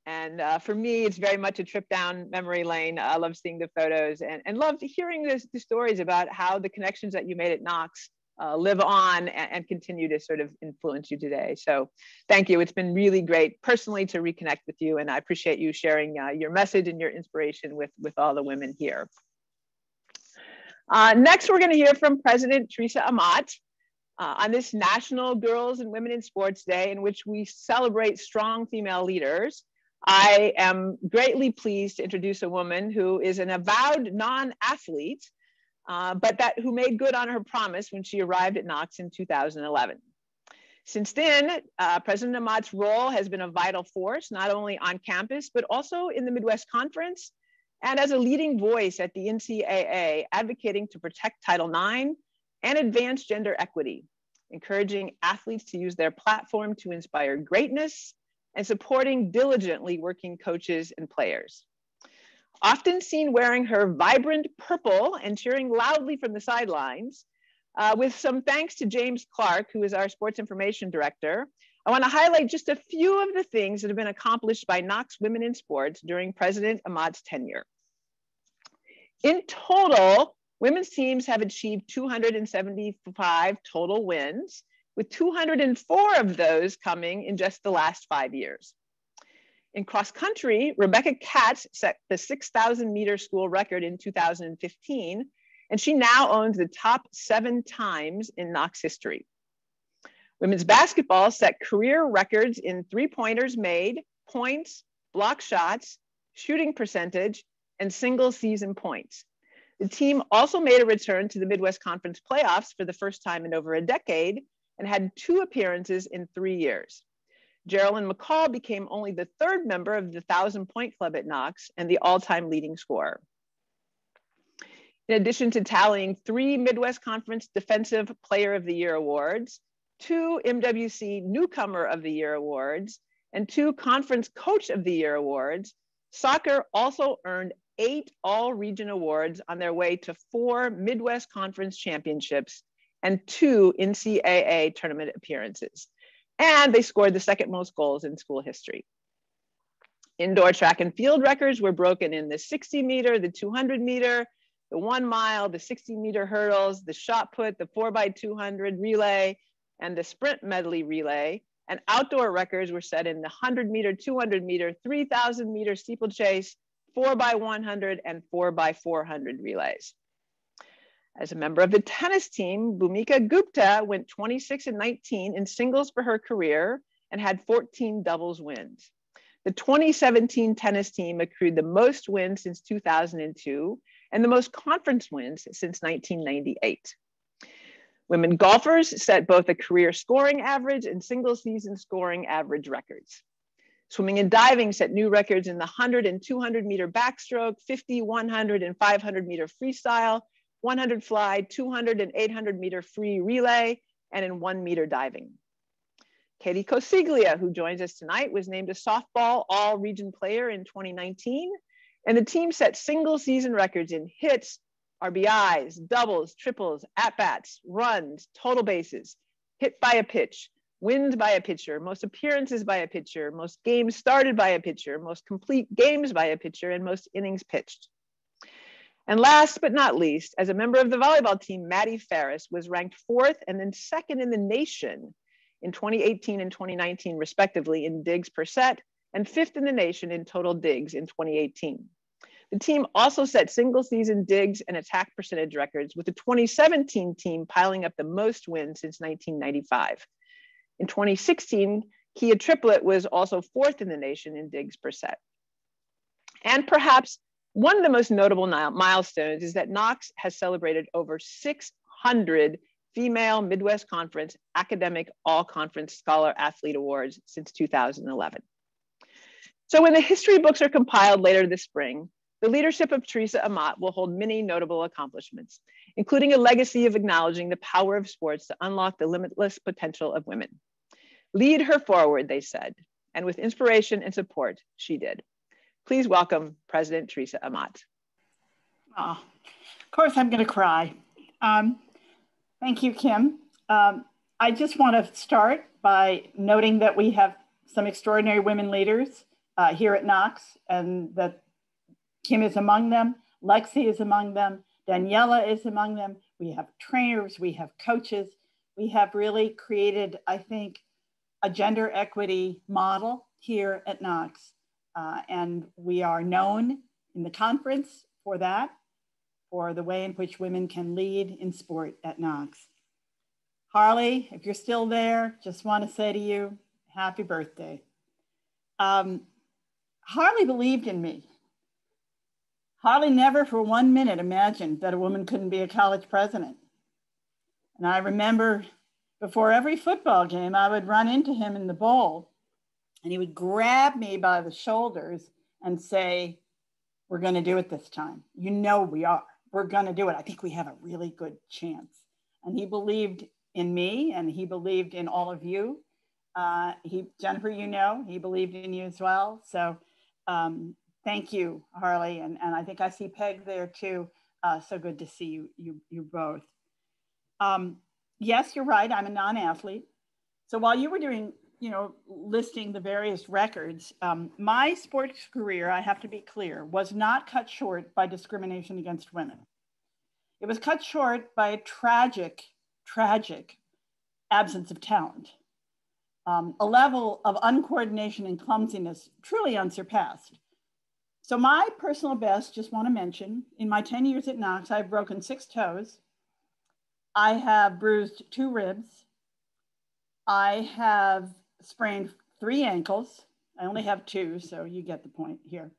And uh, for me, it's very much a trip down memory lane. I love seeing the photos and, and loved hearing this, the stories about how the connections that you made at Knox uh, live on and, and, continue to sort of influence you today. So thank you. It's been really great personally to reconnect with you. And I appreciate you sharing uh, your message and your inspiration with, with all the women here. Uh, next, we're going to hear from President Teresa Amott uh, on this National Girls and Women in Sports Day, in which we celebrate strong female leaders. I am greatly pleased to introduce a woman who is an avowed non-athlete, uh, but that who made good on her promise when she arrived at Knox in 2011. Since then, uh, President Amott's role has been a vital force, not only on campus, but also in the Midwest Conference and as a leading voice at the NCAA, advocating to protect Title IX and advance gender equity, encouraging athletes to use their platform to inspire greatness and supporting diligently working coaches and players. Often seen wearing her vibrant purple and cheering loudly from the sidelines, uh, with some thanks to James Clark, who is our sports information director, I want to highlight just a few of the things that have been accomplished by Knox Women in Sports during President Amott's tenure. In total, women's teams have achieved 275 total wins, with 204 of those coming in just the last five years. In cross country, Rebecca Katz set the 6,000 meter school record in 2015, and she now owns the top seven times in Knox history. Women's basketball set career records in three pointers made, points, block shots, shooting percentage, and single season points. The team also made a return to the Midwest Conference playoffs for the first time in over a decade and had two appearances in three years. Geraldine McCall became only the third member of the 1,000 point club at Knox and the all time leading scorer. In addition to tallying three Midwest Conference Defensive Player of the Year awards, two MWC Newcomer of the Year awards, and two Conference Coach of the Year awards, soccer also earned eight all region awards on their way to four Midwest Conference championships and two NCAA tournament appearances. And they scored the second most goals in school history. Indoor track and field records were broken in the 60 meter, the 200 meter, the one mile, the 60 meter hurdles, the shot put, the four by 200 relay, and the sprint medley relay. And outdoor records were set in the 100 meter, 200 meter, 3,000 meter steeplechase, 4 by 100 and 4 by 400 relays. As a member of the tennis team, Bhumika Gupta went 26 and 19 in singles for her career and had 14 doubles wins. The 2017 tennis team accrued the most wins since 2002 and the most conference wins since 1998. Women golfers set both a career scoring average and single season scoring average records. Swimming and diving set new records in the 100 and 200 meter backstroke, 50, 100, and 500 meter freestyle, 100 fly, 200 and 800 meter free relay, and in one meter diving. Katie Cosiglia, who joins us tonight, was named a softball all region player in 2019. And the team set single season records in hits, RBIs, doubles, triples, at bats, runs, total bases, hit by a pitch, wins by a pitcher, most appearances by a pitcher, most games started by a pitcher, most complete games by a pitcher, and most innings pitched. And last but not least, as a member of the volleyball team, Maddie Ferris was ranked fourth and then second in the nation in 2018 and 2019, respectively, in digs per set, and fifth in the nation in total digs in 2018. The team also set single season digs and attack percentage records, with the 2017 team piling up the most wins since 1995. In 2016, Kia Triplett was also fourth in the nation in digs per set. And perhaps one of the most notable milestones is that Knox has celebrated over 600 female Midwest Conference academic all conference scholar athlete awards since 2011. So when the history books are compiled later this spring, the leadership of Teresa Amott will hold many notable accomplishments, including a legacy of acknowledging the power of sports to unlock the limitless potential of women. Lead her forward, they said, and with inspiration and support, she did. Please welcome President Teresa Amott. Oh, of course, I'm going to cry. Um, thank you, Kim. Um, I just want to start by noting that we have some extraordinary women leaders uh, here at Knox, and that Kim is among them, Lexi is among them, Daniela is among them. We have trainers, we have coaches. We have really created, I think, a gender equity model here at Knox. Uh, and we are known in the conference for that, for the way in which women can lead in sport at Knox. Harley, if you're still there, just want to say to you, happy birthday. Um, Harley believed in me. Harley never for one minute imagined that a woman couldn't be a college president. And I remember before every football game, I would run into him in the bowl and he would grab me by the shoulders and say, We're going to do it this time. You know, we are. We're going to do it. I think we have a really good chance. And he believed in me and he believed in all of you. Uh, he, Jennifer, you know, he believed in you as well. So um, thank you, Harley. And, and I think I see Peg there too. Uh, so good to see you, you, you both. Um, yes, you're right. I'm a non-athlete. So while you were doing, you know, listing the various records, um, my sports career, I have to be clear, was not cut short by discrimination against women. It was cut short by a tragic, tragic absence of talent, um, a level of uncoordination and clumsiness truly unsurpassed. So my personal best, just want to mention, in my 10 years at Knox, I've broken six toes, I have bruised two ribs. I have sprained three ankles. I only have two, so you get the point here.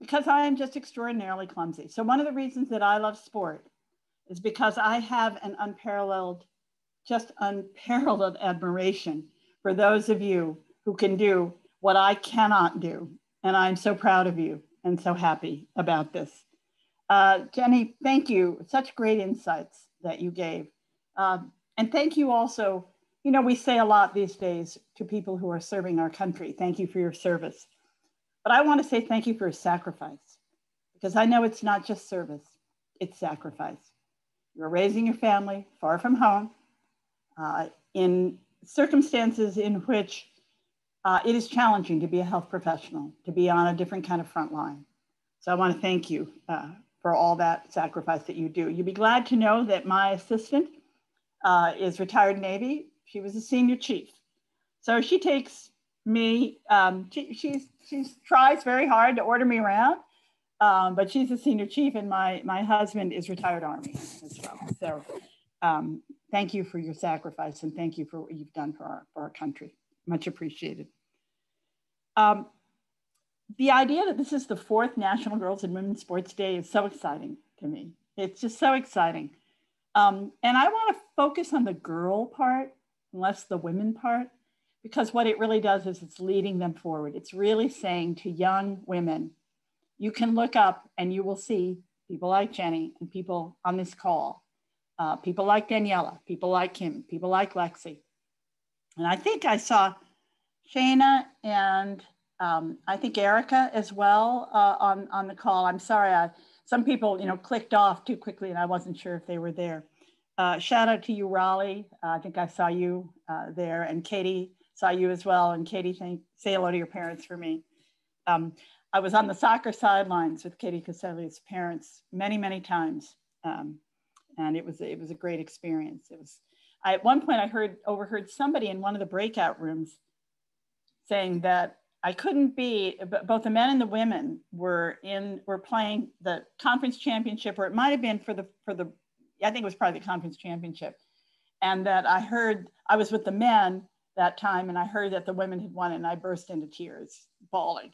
Because I am just extraordinarily clumsy. So one of the reasons that I love sport is because I have an unparalleled, just unparalleled admiration for those of you who can do what I cannot do. And I'm so proud of you and so happy about this. Uh, Jenny, thank you. Such great insights that you gave. Um, and thank you also, you know, we say a lot these days to people who are serving our country, thank you for your service. But I want to say thank you for your sacrifice, because I know it's not just service, it's sacrifice. You're raising your family far from home uh, in circumstances in which uh, it is challenging to be a health professional, to be on a different kind of front line. So I want to thank you uh, for all that sacrifice that you do. You'll be glad to know that my assistant uh, is retired Navy. She was a senior chief. So she takes me, um, she, she's, she tries very hard to order me around, um, but she's a senior chief and my, my husband is retired Army as well. So um, thank you for your sacrifice and thank you for what you've done for our, for our country. Much appreciated. Um, the idea that this is the fourth National Girls and Women's Sports Day is so exciting to me. It's just so exciting. Um, and I want to focus on the girl part, less the women part, because what it really does is it's leading them forward. It's really saying to young women, you can look up and you will see people like Jenny and people on this call, uh, people like Daniela, people like Kim, people like Lexi. And I think I saw Shayna and um, I think Erica as well uh, on, on the call. I'm sorry, I, some people, you know, clicked off too quickly and I wasn't sure if they were there. Uh, shout out to you, Raleigh. Uh, I think I saw you uh, there and Katie saw you as well. And Katie, thank, say hello to your parents for me. Um, I was on the soccer sidelines with Katie Casselli's parents many, many times. Um, and it was, it was a great experience. It was, I, at one point I heard, overheard somebody in one of the breakout rooms saying that I couldn't be, But both the men and the women were in, were playing the conference championship, or it might have been for the, for the, I think it was probably the conference championship. And that I heard, I was with the men that time and I heard that the women had won and I burst into tears, bawling.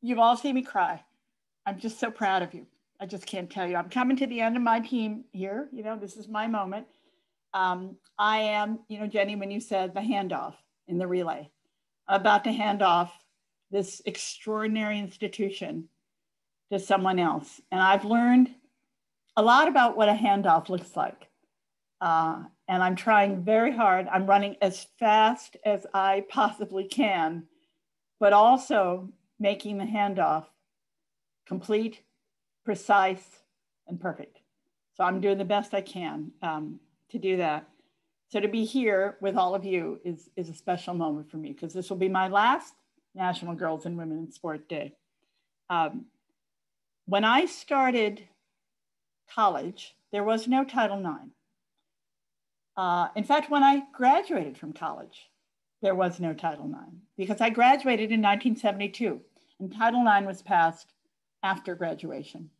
You've all seen me cry. I'm just so proud of you. I just can't tell you. I'm coming to the end of my team here. You know, this is my moment. Um, I am, you know, Jenny, when you said the handoff in the relay, about to hand off this extraordinary institution to someone else. And I've learned a lot about what a handoff looks like. Uh, and I'm trying very hard. I'm running as fast as I possibly can, but also making the handoff complete, precise, and perfect. So I'm doing the best I can um, to do that. So to be here with all of you is, is a special moment for me because this will be my last National Girls and Women in Sport Day. Um, when I started college, there was no Title IX. Uh, in fact, when I graduated from college, there was no Title IX because I graduated in 1972 and Title IX was passed after graduation.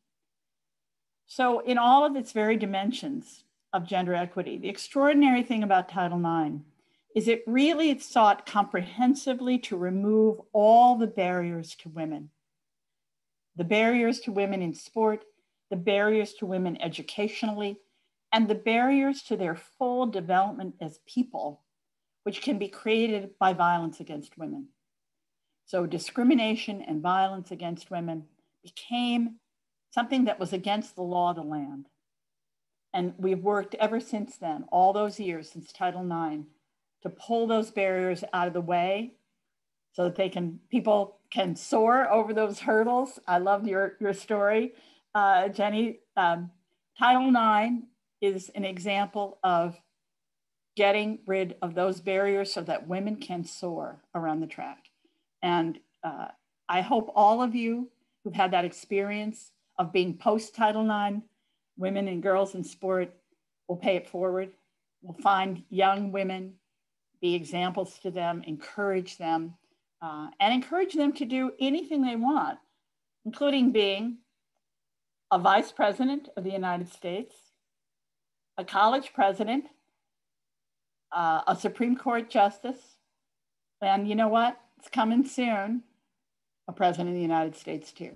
So, in all of its very dimensions of gender equity, the extraordinary thing about Title IX is it really sought comprehensively to remove all the barriers to women the barriers to women in sport, the barriers to women educationally, and the barriers to their full development as people, which can be created by violence against women. So discrimination and violence against women became something that was against the law of the land. And we've worked ever since then, all those years since Title IX, to pull those barriers out of the way so that they can, people can soar over those hurdles. I love your, your story, uh, Jenny. Um, Title IX is an example of getting rid of those barriers so that women can soar around the track. And uh, I hope all of you who've had that experience of being post Title IX women and girls in sport will pay it forward. We'll find young women, be examples to them, encourage them, uh, and encourage them to do anything they want, including being a vice president of the United States, a college president, uh, a Supreme Court justice, and you know what? It's coming soon, a president of the United States too.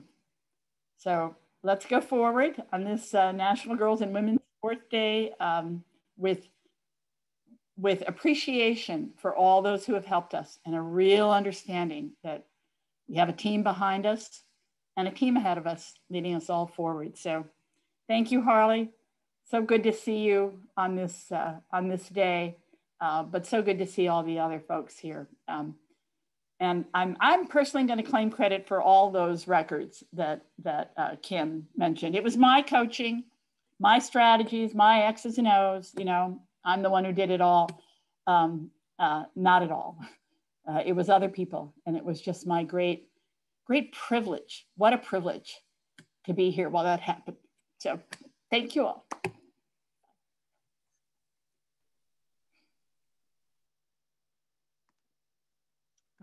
So let's go forward on this uh, National Girls and Women's Sports Day um, with, with appreciation for all those who have helped us and a real understanding that we have a team behind us and a team ahead of us leading us all forward. So thank you, Harley. So good to see you on this, uh, on this day, uh, but so good to see all the other folks here. Um, and I'm, I'm personally going to claim credit for all those records that, that uh, Kim mentioned. It was my coaching, my strategies, my X's and O's. You know, I'm the one who did it all. Um, uh, not at all. Uh, it was other people, and it was just my great, great privilege. What a privilege to be here while that happened. So, thank you all.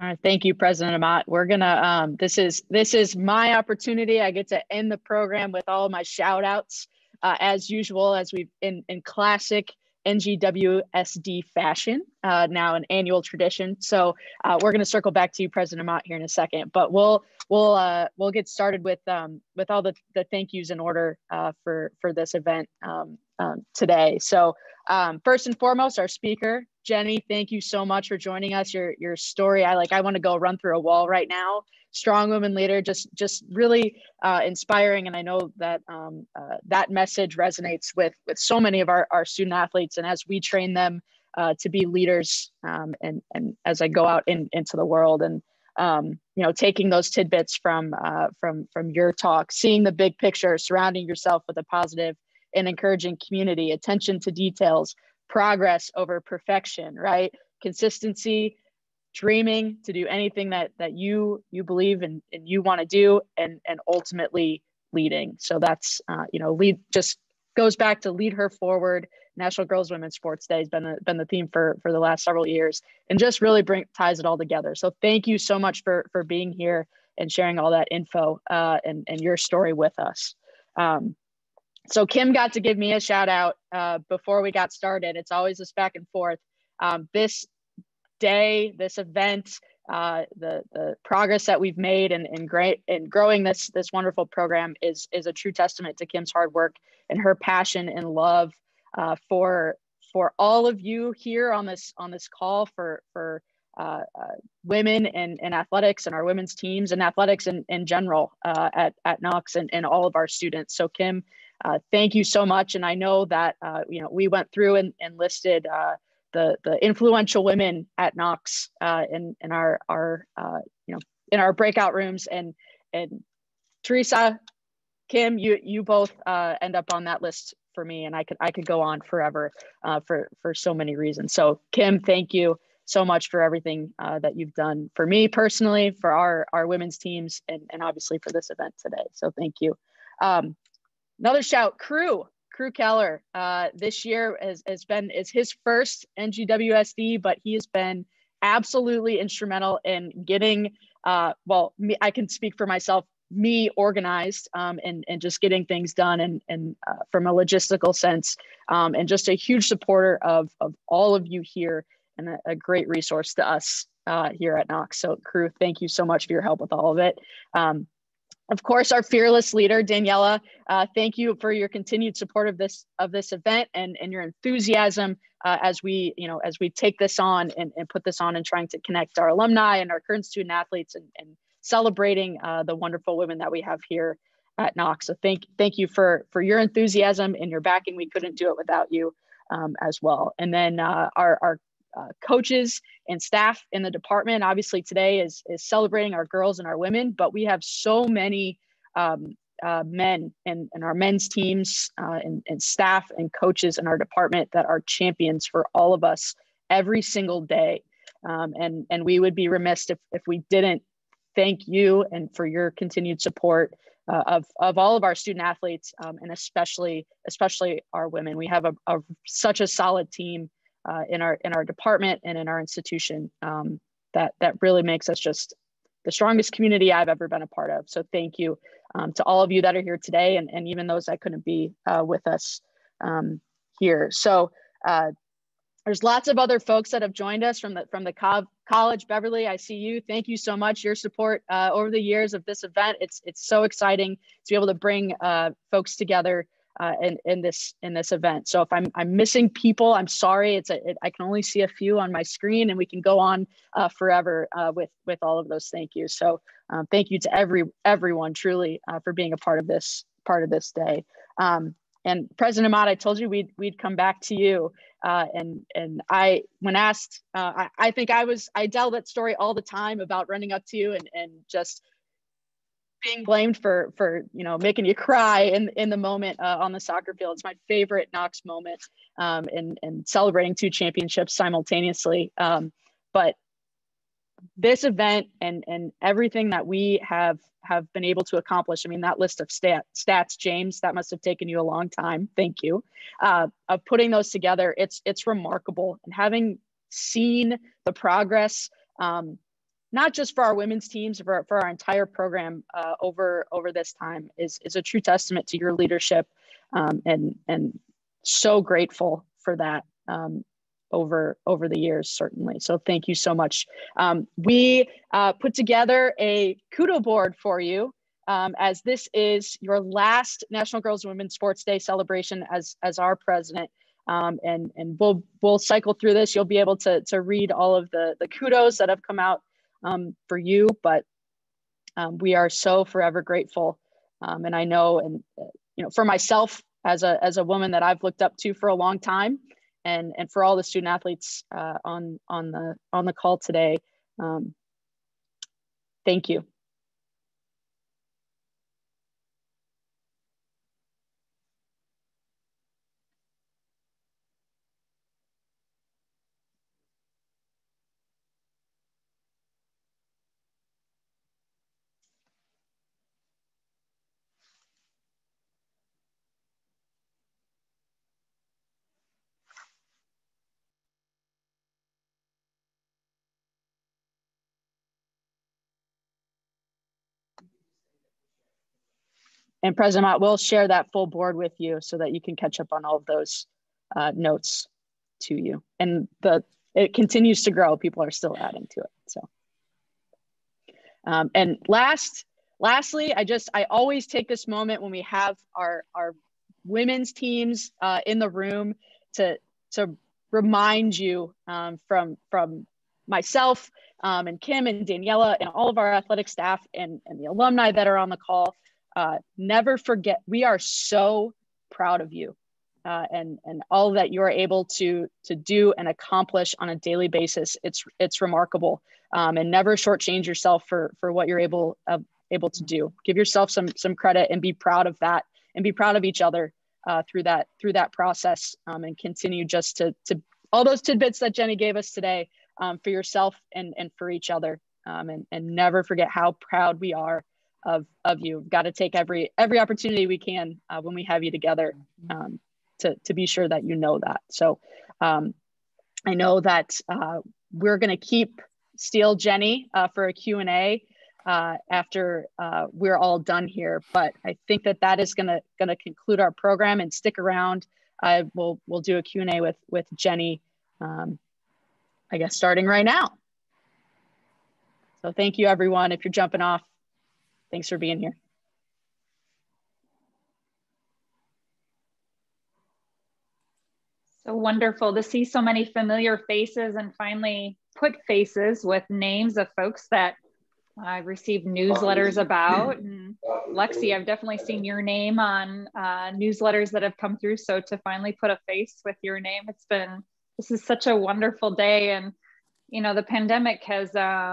All right, thank you, President Amott. We're gonna. Um, this is this is my opportunity. I get to end the program with all my shout outs, uh, as usual, as we've in in classic NGWSD fashion. Uh, now an annual tradition. So uh, we're gonna circle back to you, President Amott, here in a second. But we'll we'll uh, we'll get started with um, with all the the thank yous in order uh, for for this event um, um, today. So um, first and foremost, our speaker, Jenny, thank you so much for joining us. Your your story, I like. I want to go run through a wall right now. Strong woman leader, just just really uh, inspiring, and I know that um, uh, that message resonates with with so many of our our student athletes. And as we train them uh, to be leaders, um, and and as I go out in, into the world, and um, you know, taking those tidbits from uh, from from your talk, seeing the big picture, surrounding yourself with a positive and encouraging community, attention to details, progress over perfection, right? Consistency, dreaming to do anything that that you you believe and, and you want to do and and ultimately leading. So that's uh, you know, lead just goes back to lead her forward. National Girls Women's Sports Day has been a, been the theme for for the last several years, and just really bring ties it all together. So thank you so much for for being here and sharing all that info uh, and and your story with us. Um, so Kim got to give me a shout out uh, before we got started. It's always this back and forth. Um, this day, this event, uh, the the progress that we've made and in, great in growing this this wonderful program is is a true testament to Kim's hard work and her passion and love uh, for for all of you here on this on this call for for uh, uh, women in, in athletics and our women's teams and athletics in, in general uh, at, at Knox and, and all of our students. So Kim, uh, thank you so much. And I know that, uh, you know, we went through and, and listed uh, the, the influential women at Knox uh, in, in our, our uh, you know, in our breakout rooms and, and Teresa, Kim, you, you both uh, end up on that list for me, and I could I could go on forever for for so many reasons. So Kim, thank you so much for everything that you've done for me personally, for our our women's teams, and and obviously for this event today. So thank you. Um, another shout, crew. Crew Keller uh, this year has, has been is his first NGWSD, but he has been absolutely instrumental in getting uh, well me, I can speak for myself me organized um, and, and just getting things done and, and uh, from a logistical sense um, and just a huge supporter of, of all of you here and a, a great resource to us uh, here at Knox. So crew, thank you so much for your help with all of it. Um, of course, our fearless leader, Daniela, uh, thank you for your continued support of this of this event and, and your enthusiasm uh, as we you know as we take this on and, and put this on and trying to connect our alumni and our current student athletes and, and celebrating uh, the wonderful women that we have here at Knox. So thank thank you for for your enthusiasm and your backing. We couldn't do it without you um, as well. And then uh, our our uh, coaches and staff in the department. Obviously, today is is celebrating our girls and our women, but we have so many um, uh, men and, and our men's teams uh, and, and staff and coaches in our department that are champions for all of us every single day. Um, and and we would be remiss if if we didn't thank you and for your continued support uh, of, of all of our student athletes um, and especially especially our women. We have a, a such a solid team uh, in our in our department and in our institution um, that that really makes us just the strongest community I've ever been a part of. So thank you um, to all of you that are here today and, and even those that couldn't be uh, with us um, here. So uh, there's lots of other folks that have joined us from the from the co college beverly i see you thank you so much your support uh, over the years of this event it's it's so exciting to be able to bring uh, folks together uh, in, in this in this event. So if i'm i'm missing people i'm sorry. It's a, it, i can only see a few on my screen and we can go on uh, forever uh, with with all of those thank you so um, thank you to every everyone truly uh, for being a part of this part of this day. Um, and President Amott, I told you we'd we'd come back to you. Uh, and and I, when asked, uh, I, I, think I was I tell that story all the time about running up to you and and just being blamed for for you know making you cry in in the moment uh, on the soccer field. It's my favorite Knox moment, um, and and celebrating two championships simultaneously. Um, but this event and and everything that we have have been able to accomplish. I mean, that list of stat, stats, James, that must have taken you a long time. Thank you. Uh, of putting those together, it's it's remarkable. And having seen the progress, um, not just for our women's teams, for, for our entire program uh, over over this time, is is a true testament to your leadership, um, and and so grateful for that. Um, over over the years certainly. So thank you so much. Um, we uh, put together a kudo board for you um, as this is your last national girls and women's sports day celebration as as our president. Um, and and we'll we'll cycle through this. You'll be able to to read all of the the kudos that have come out um, for you but um, we are so forever grateful um, and i know and you know for myself as a as a woman that i've looked up to for a long time and and for all the student athletes uh, on on the on the call today. Um, thank you. And President Mott will share that full board with you so that you can catch up on all of those uh, notes to you. And the it continues to grow. People are still adding to it. So, um, and last, lastly, I just I always take this moment when we have our our women's teams uh, in the room to to remind you um, from from myself um, and Kim and Daniela and all of our athletic staff and, and the alumni that are on the call uh, never forget, we are so proud of you uh, and, and all that you're able to, to do and accomplish on a daily basis. It's, it's remarkable. Um, and never shortchange yourself for, for what you're able, uh, able to do. Give yourself some, some credit and be proud of that and be proud of each other uh, through that through that process um, and continue just to to all those tidbits that Jenny gave us today um, for yourself and and for each other um, and and never forget how proud we are of of you. We've got to take every every opportunity we can uh, when we have you together um, to to be sure that you know that. So um, I know that uh, we're going to keep steal Jenny uh, for a Q and A uh, after uh, we're all done here. But I think that that is going to going to conclude our program and stick around. I will we'll do a Q and A with with Jenny. Um, I guess starting right now. So thank you everyone. If you're jumping off, thanks for being here. So wonderful to see so many familiar faces and finally put faces with names of folks that I've received newsletters about. And Lexi, I've definitely seen your name on uh, newsletters that have come through. So to finally put a face with your name, it's been, this is such a wonderful day. And, you know, the pandemic has, uh,